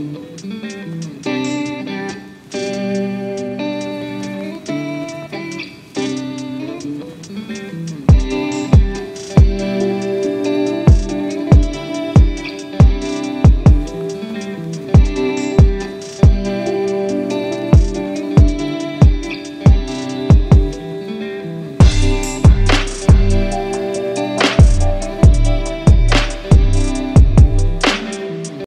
ti.